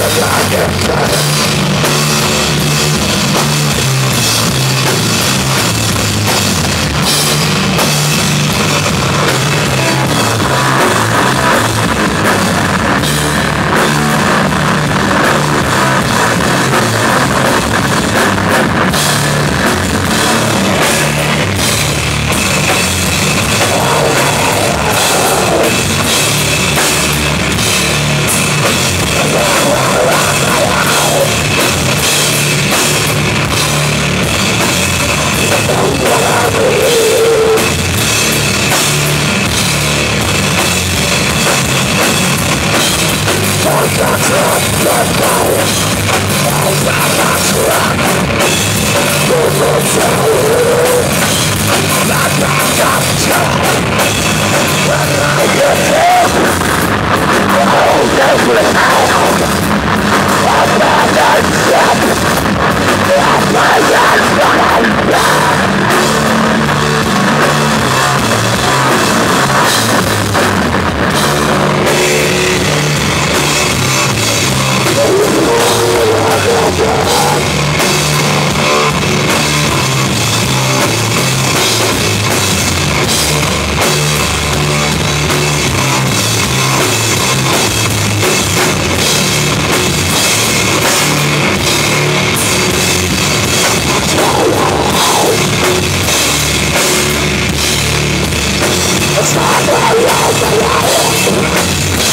the darkest night Yeah. 死了！